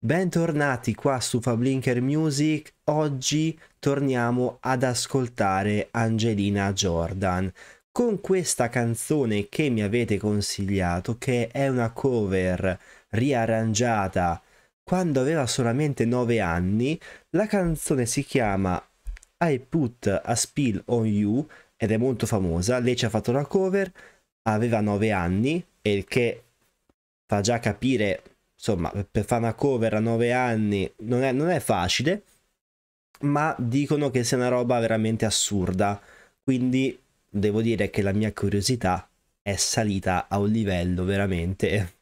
Bentornati qua su Fablinker Music. Oggi torniamo ad ascoltare Angelina Jordan con questa canzone che mi avete consigliato, che è una cover riarrangiata quando aveva solamente 9 anni. La canzone si chiama I Put a Spill on You ed è molto famosa. Lei ci ha fatto la cover, aveva 9 anni, il che fa già capire insomma, per fare una cover a 9 anni non è, non è facile, ma dicono che sia una roba veramente assurda. Quindi devo dire che la mia curiosità è salita a un livello veramente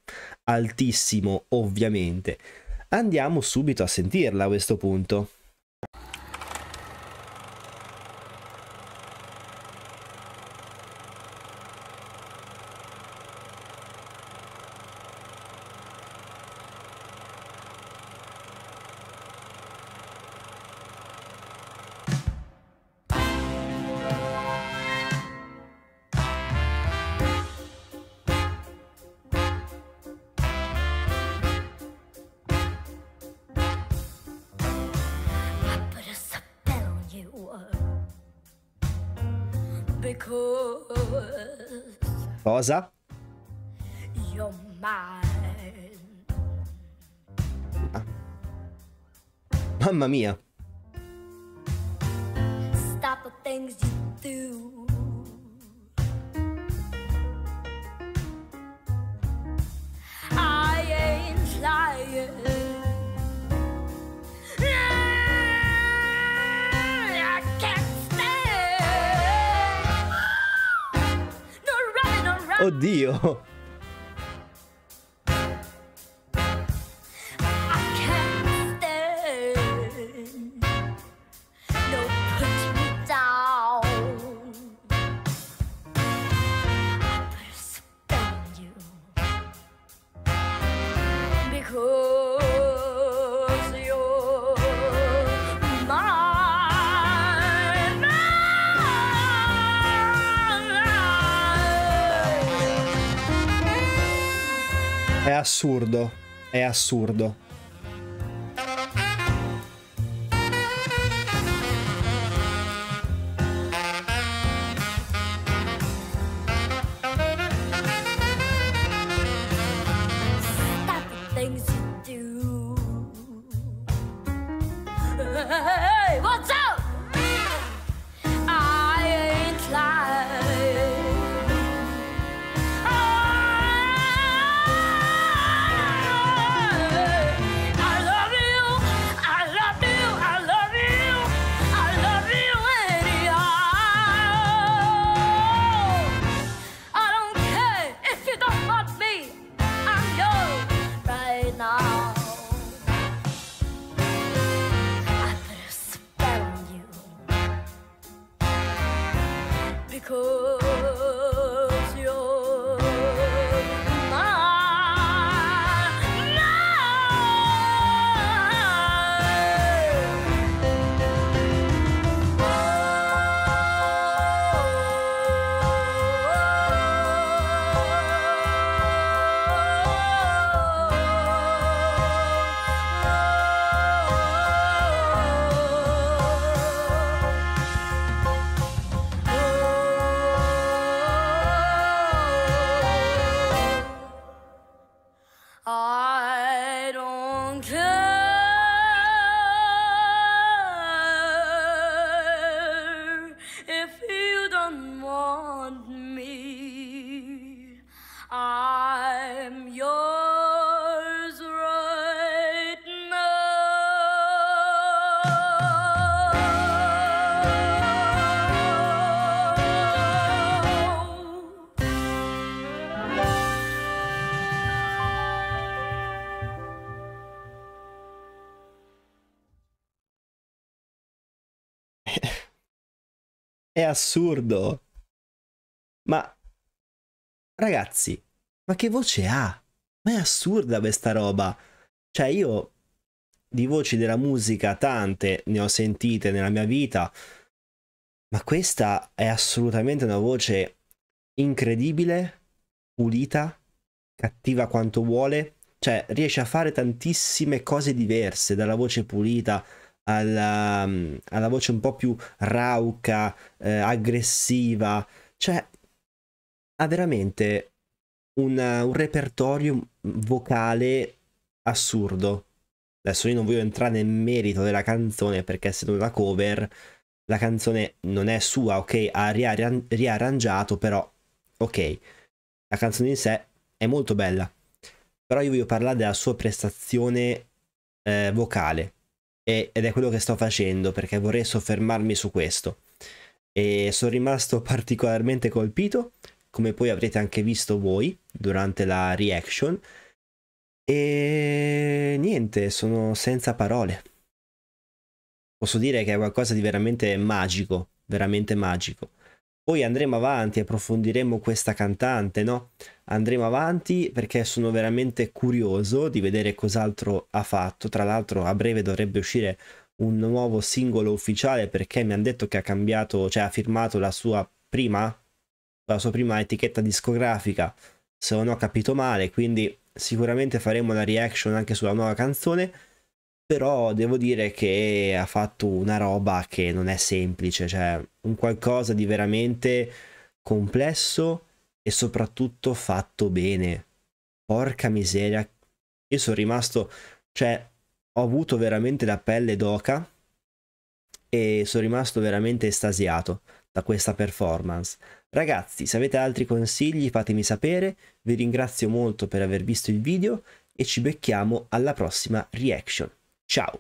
altissimo, ovviamente. Andiamo subito a sentirla a questo punto. Cosa? Ah. Mamma mia. Oddio. È assurdo, è assurdo. È assurdo. Ma ragazzi, ma che voce ha? Ma è assurda questa roba. Cioè io di voci della musica tante ne ho sentite nella mia vita, ma questa è assolutamente una voce incredibile, pulita, cattiva quanto vuole. cioè riesce a fare tantissime cose diverse, dalla voce pulita alla, alla voce un po' più rauca, eh, aggressiva, cioè ha veramente un, un repertorio vocale assurdo. Adesso io non voglio entrare nel merito della canzone perché essendo una cover la canzone non è sua, ok, ha riarrangiato, però ok, la canzone in sé è molto bella. Però io voglio parlare della sua prestazione eh, vocale e, ed è quello che sto facendo perché vorrei soffermarmi su questo. E sono rimasto particolarmente colpito, come poi avrete anche visto voi durante la reaction. E niente, sono senza parole. Posso dire che è qualcosa di veramente magico, veramente magico. Poi andremo avanti, approfondiremo questa cantante, no? Andremo avanti perché sono veramente curioso di vedere cos'altro ha fatto. Tra l'altro a breve dovrebbe uscire un nuovo singolo ufficiale perché mi hanno detto che ha cambiato, cioè ha firmato la sua prima, la sua prima etichetta discografica, se non ho capito male, quindi sicuramente faremo la reaction anche sulla nuova canzone però devo dire che ha fatto una roba che non è semplice, cioè un qualcosa di veramente complesso e soprattutto fatto bene. Porca miseria, io sono rimasto, cioè ho avuto veramente la pelle d'oca e sono rimasto veramente estasiato da questa performance. Ragazzi, se avete altri consigli fatemi sapere, vi ringrazio molto per aver visto il video e ci becchiamo alla prossima reaction. Ciao!